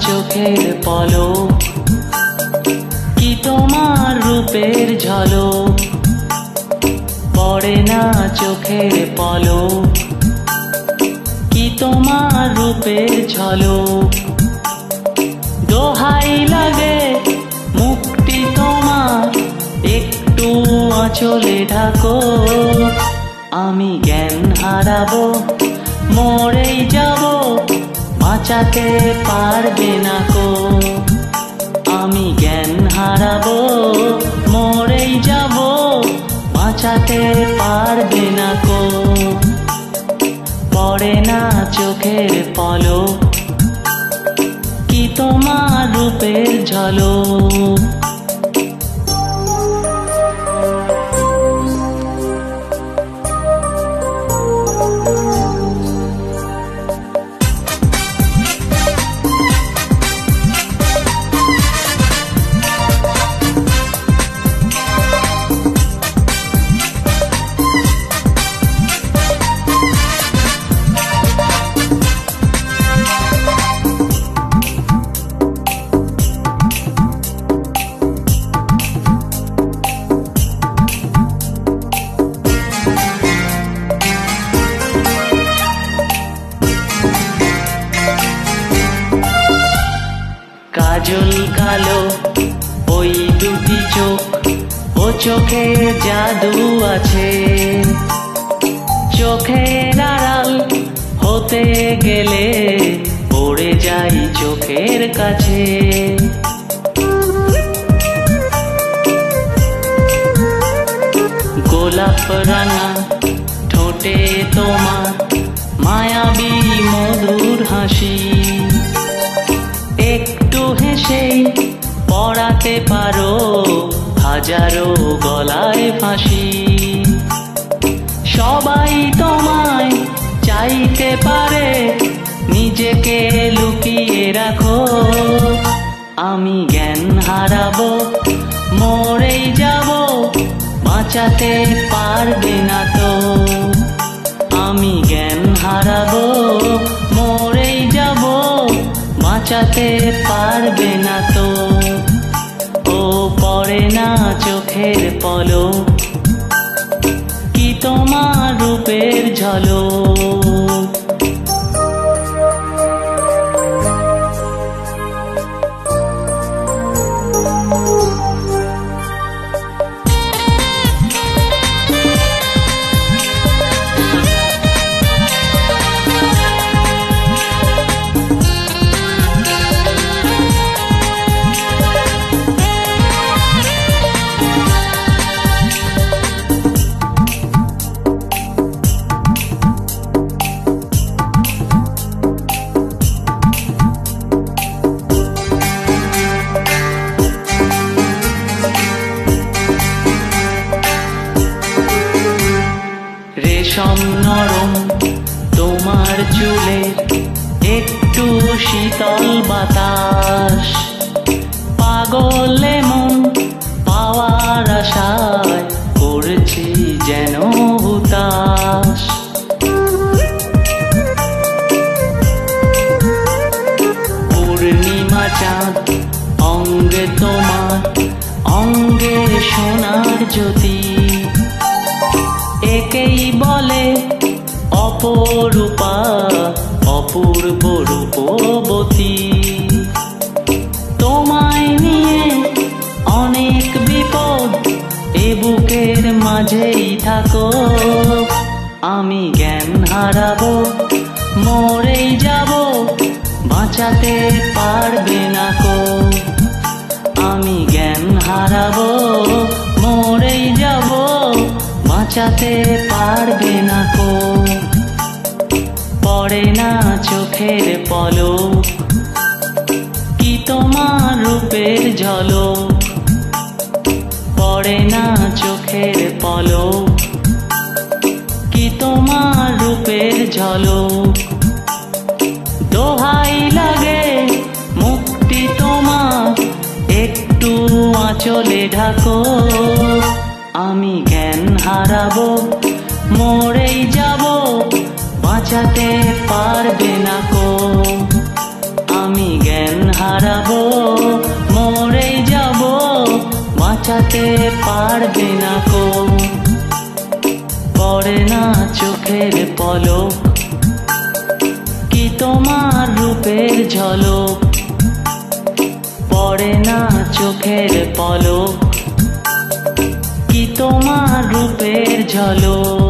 চোখের পলো কি তোমার রূপের ঝলক? পড়ে না চোখের পলো কি তোমার রূপের ঝলক? দোহাই লাগে, মুক্তি তোমার। একটু আঁচলে ঢাকো। আমি জ্ঞান হারাবো, মরেই যাব। বাঁচাতে পারবে না কো আমি জ্ঞান হারাবো, মরেই যাব, বাঁচাতে পারবে না কো পড়ে না চোখের পলো কি তোমার রূপের ঝলক? কাজল কালো, ওই দুটি চোখ, ও চোখে জাদু আছে। চোখের আড়াল হতে গেলে পড়ে যাই চোখের কাছে। গোলাপ রাঙা ঠোঁটে তোমার মায়াবী মধুর হাসি। হেসেই পড়াতে পারো হাজারো গলায় ফাঁসি। সবাই তোমায় চাইতে পারে, নিজেকে লুকিয়ে রাখো। আমি জ্ঞান হারাবো, মরেই যাব, বাঁচাতে পারবে না তো। বাঁচাতে পারবে না তো। ও পড়ে না চোখের পলো কি তোমার রূপের ঝলক? রেশম নরম, তোমার চুলে একটু শীতল বাতাস। পাগলে মন পাওয়ার আশায় করছি যেন হুতাশ। পূর্ণিমা চাঁদ, অঙ্গে তোমার, অঙ্গে সোনার জ্যোতি। একেই বলে অপরূপা, অপূর্ব রূপবতী। তোমায় নিয়ে অনেক বিপদ এ বুকের মাঝেই থাকো। আমি জ্ঞান হারাবো, মরেই যাব, বাঁচাতে পারবে না কো। আমি জ্ঞান হারাবো। বাঁচাতে পারবে না কো। পড়ে না চোখের পলক। কি তোমার রূপের ঝলক? পড়ে না চোখের পলক। কি তোমার রূপের ঝলক? দোহাই লাগে মুক্তি তোমার, একটু আঁচলে ঢাকো। আমি জ্ঞান হারাবো, মরেই যাব, বাঁচাতে পারবে না কো। আমি জ্ঞান হারাবো, মরেই যাব, বাঁচাতে পারবে না কো। পড়ে না চোখের পলক, কি তোমার রূপের ঝলক? পড়ে না চোখের পলক রূপের ঝলক।